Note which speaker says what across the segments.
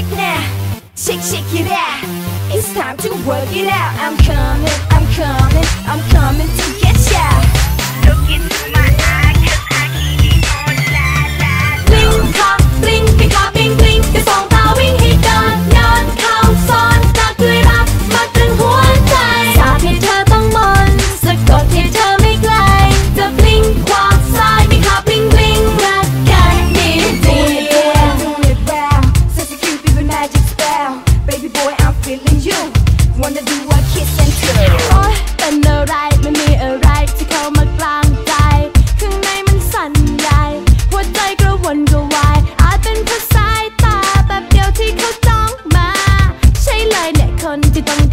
Speaker 1: break now. Shake, shake it out It's time to work it out. I'm coming, I'm coming, I'm coming to get ya.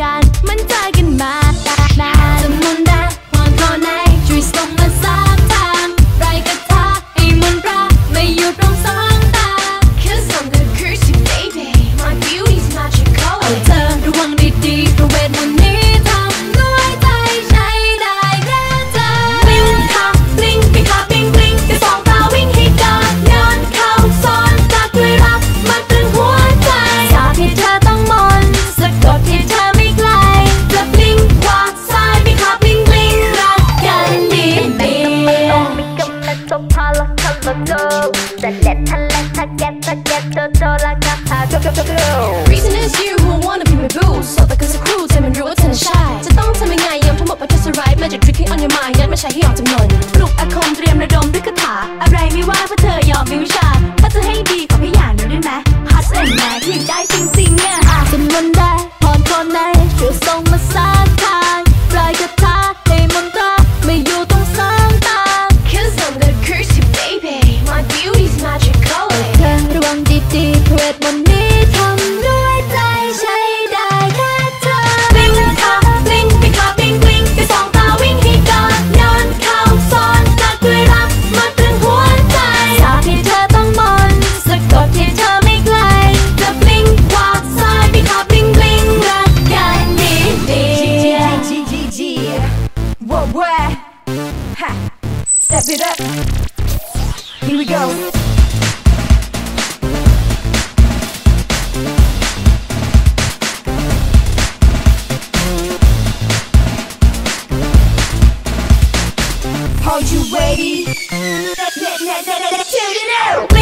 Speaker 1: การมันจอกันมา Magic tricking on your mind ยัดไม่ใช่ให้ออกจำนวนปลุกอาคมเตรียมระดมด้วยคาถาอะไรไม่ว่า Here we go. Are you ready? Tune it out!